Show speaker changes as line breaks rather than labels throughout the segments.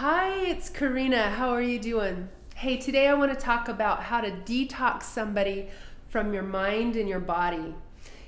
Hi, it's Corena. How are you doing? Hey, today I want to talk about how to detox somebody from your mind and your body.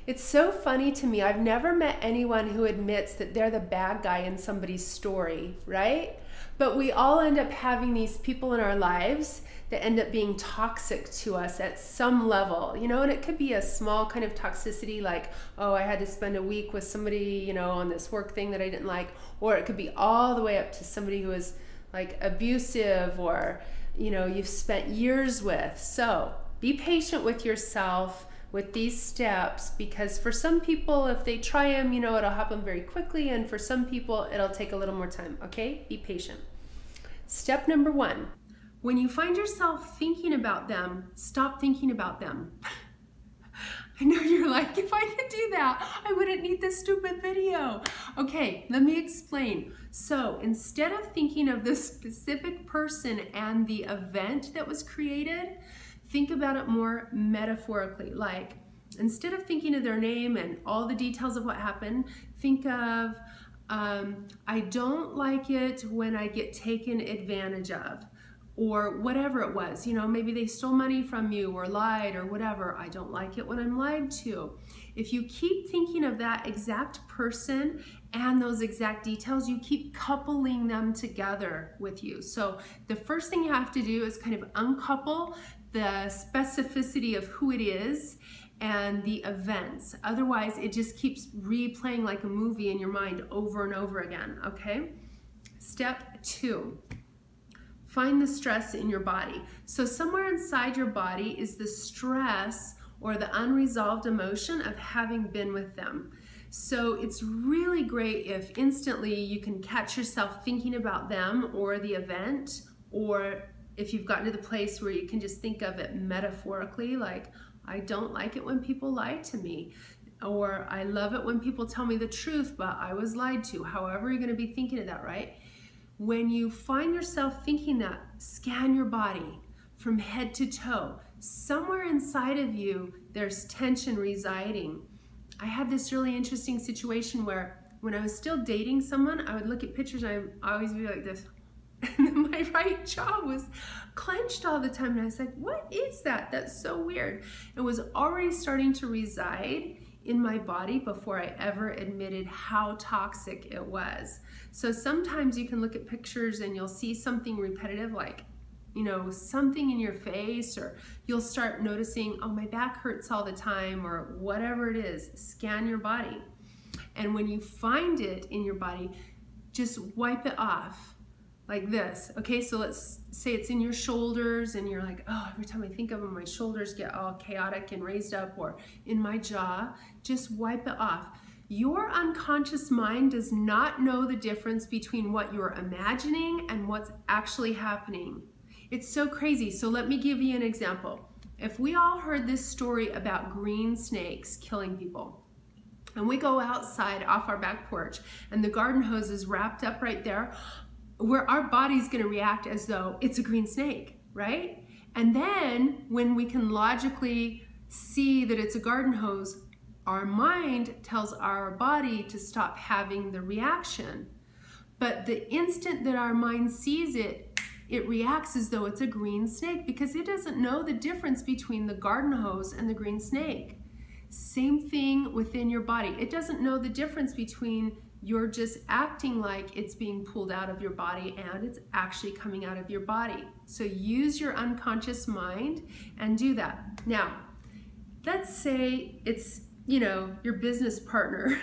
It's so funny to me. I've never met anyone who admits that they're the bad guy in somebody's story, right? But we all end up having these people in our lives that end up being toxic to us at some level, you know, and it could be a small kind of toxicity like, oh, I had to spend a week with somebody, you know, on this work thing that I didn't like, or it could be all the way up to somebody who is like abusive or, you know, you've spent years with. So be patient with yourself with these steps because for some people, if they try them, you know, it'll happen very quickly. And for some people, it'll take a little more time. Okay? Be patient. Step number one when you find yourself thinking about them, stop thinking about them. I know you're like, if I could do that, I wouldn't need this stupid video. Okay, let me explain. So instead of thinking of the specific person and the event that was created, think about it more metaphorically. Like, instead of thinking of their name and all the details of what happened, think of, um, I don't like it when I get taken advantage of or whatever it was. You know, maybe they stole money from you or lied or whatever. I don't like it when I'm lied to. If you keep thinking of that exact person and those exact details, you keep coupling them together with you. So the first thing you have to do is kind of uncouple the specificity of who it is and the events. Otherwise, it just keeps replaying like a movie in your mind over and over again, okay? Step two, find the stress in your body. So somewhere inside your body is the stress or the unresolved emotion of having been with them. So it's really great if instantly you can catch yourself thinking about them or the event or if you've gotten to the place where you can just think of it metaphorically, like, I don't like it when people lie to me, or I love it when people tell me the truth, but I was lied to. However, you're going to be thinking of that, right? When you find yourself thinking that, scan your body from head to toe. Somewhere inside of you, there's tension residing. I had this really interesting situation where when I was still dating someone, I would look at pictures and I always be like this. And my right jaw was clenched all the time. And I like, what is that? That's so weird. It was already starting to reside in my body before I ever admitted how toxic it was. So sometimes you can look at pictures and you'll see something repetitive like, you know, something in your face, or you'll start noticing, oh, my back hurts all the time, or whatever it is. Scan your body. And when you find it in your body, just wipe it off like this. Okay, so let's say it's in your shoulders and you're like, oh, every time I think of them, my shoulders get all chaotic and raised up or in my jaw, just wipe it off. Your unconscious mind does not know the difference between what you're imagining and what's actually happening. It's so crazy. So let me give you an example. If we all heard this story about green snakes killing people, and we go outside off our back porch and the garden hose is wrapped up right there, where our body's going to react as though it's a green snake, right? And then when we can logically see that it's a garden hose, our mind tells our body to stop having the reaction. But the instant that our mind sees it, it reacts as though it's a green snake because it doesn't know the difference between the garden hose and the green snake. Same thing within your body. It doesn't know the difference between you're just acting like it's being pulled out of your body and it's actually coming out of your body. So use your unconscious mind and do that. Now, let's say it's, you know, your business partner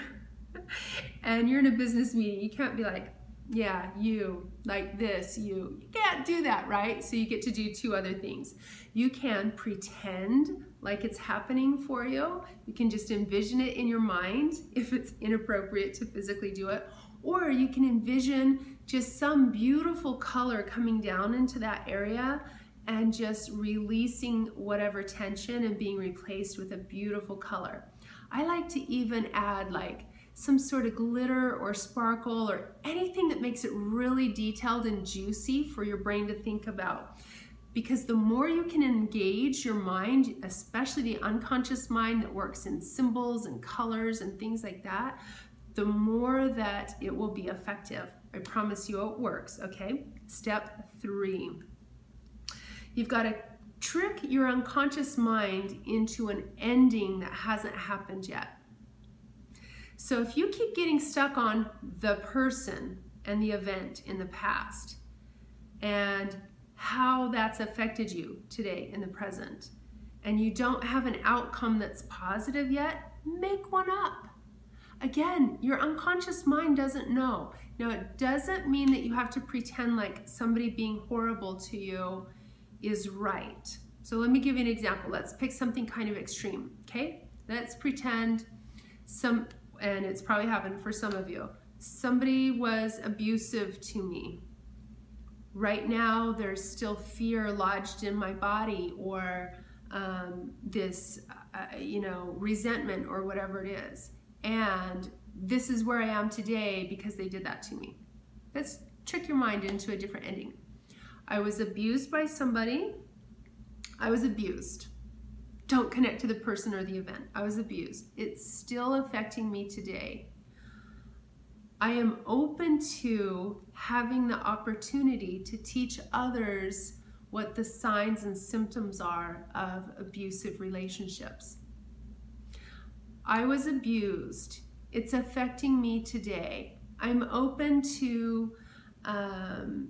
and you're in a business meeting. You can't be like, yeah, you, like this, you. You can't do that, right? So you get to do two other things. You can pretend like it's happening for you. You can just envision it in your mind if it's inappropriate to physically do it. Or you can envision just some beautiful color coming down into that area and just releasing whatever tension and being replaced with a beautiful color. I like to even add like some sort of glitter or sparkle or anything that makes it really detailed and juicy for your brain to think about. Because the more you can engage your mind, especially the unconscious mind that works in symbols and colors and things like that, the more that it will be effective. I promise you it works, okay? Step three. You've got to trick your unconscious mind into an ending that hasn't happened yet. So if you keep getting stuck on the person and the event in the past and how that's affected you today in the present, and you don't have an outcome that's positive yet, make one up. Again, your unconscious mind doesn't know. Now, it doesn't mean that you have to pretend like somebody being horrible to you is right. So let me give you an example. Let's pick something kind of extreme, okay? Let's pretend some, and it's probably happened for some of you, somebody was abusive to me. Right now, there's still fear lodged in my body or um, this, uh, you know, resentment or whatever it is. And this is where I am today because they did that to me. Let's trick your mind into a different ending. I was abused by somebody. I was abused. Don't connect to the person or the event. I was abused. It's still affecting me today. I am open to having the opportunity to teach others what the signs and symptoms are of abusive relationships. I was abused. It's affecting me today. I'm open to um,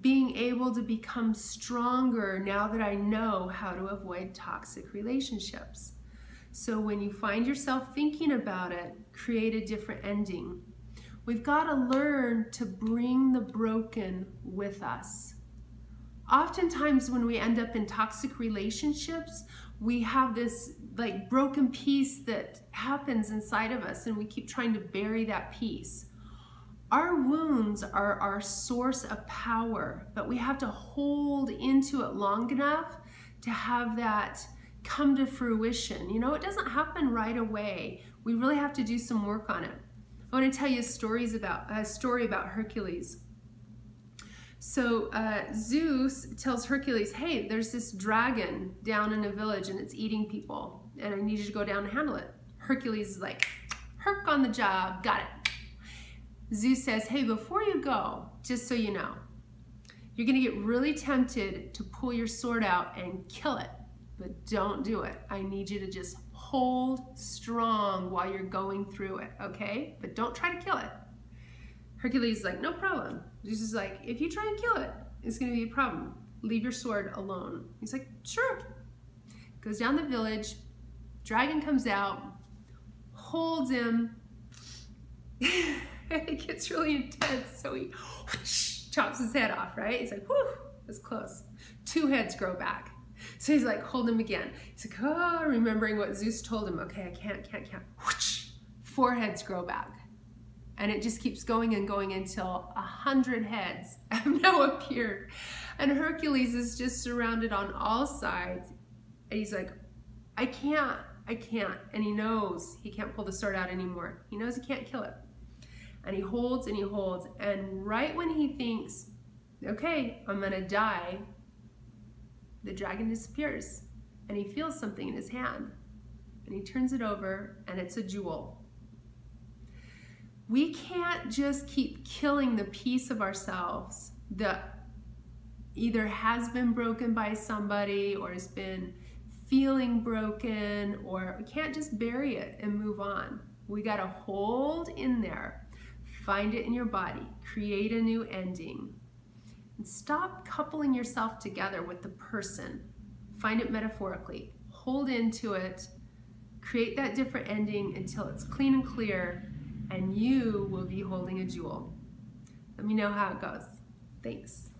being able to become stronger now that I know how to avoid toxic relationships. So when you find yourself thinking about it, create a different ending. We've got to learn to bring the broken with us oftentimes when we end up in toxic relationships, we have this like broken piece that happens inside of us and we keep trying to bury that piece. Our wounds are our source of power, but we have to hold into it long enough to have that come to fruition. You know, it doesn't happen right away. We really have to do some work on it. I want to tell you stories about a story about Hercules. So uh, Zeus tells Hercules, hey, there's this dragon down in a village and it's eating people, and I need you to go down and handle it. Hercules is like, Herc on the job, got it. Zeus says, hey, before you go, just so you know, you're gonna get really tempted to pull your sword out and kill it, but don't do it. I need you to just hold strong while you're going through it, okay? But don't try to kill it. Hercules is like, no problem. Zeus is like, if you try and kill it, it's going to be a problem. Leave your sword alone. He's like, sure. Goes down the village. Dragon comes out, holds him. it gets really intense. So he whoosh, chops his head off, right? He's like, whew, that's close. Two heads grow back. So he's like, hold him again. He's like, oh, remembering what Zeus told him. Okay, I can't, can't, can't. Whoosh, four heads grow back and it just keeps going and going until a hundred heads have now appeared. And Hercules is just surrounded on all sides. And he's like, I can't, I can't. And he knows he can't pull the sword out anymore. He knows he can't kill it. And he holds and he holds. And right when he thinks, okay, I'm gonna die, the dragon disappears. And he feels something in his hand. And he turns it over and it's a jewel we can't just keep killing the piece of ourselves that either has been broken by somebody or has been feeling broken or we can't just bury it and move on. We got to hold in there, find it in your body, create a new ending. And stop coupling yourself together with the person. Find it metaphorically. Hold into it. Create that different ending until it's clean and clear and you will be holding a jewel. Let me know how it goes. Thanks.